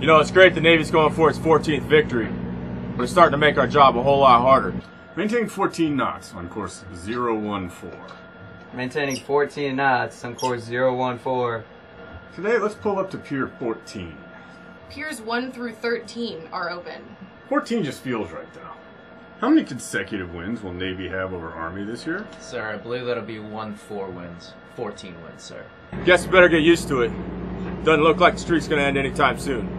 You know, it's great the Navy's going for its 14th victory, but it's starting to make our job a whole lot harder. Maintain 14 knots on course 014. Maintaining 14 knots on course 014. Today, let's pull up to Pier 14. Piers 1 through 13 are open. 14 just feels right, though. How many consecutive wins will Navy have over Army this year? Sir, I believe that'll be 1 4 wins. 14 wins, sir. Guess we better get used to it. Doesn't look like the streak's gonna end anytime soon.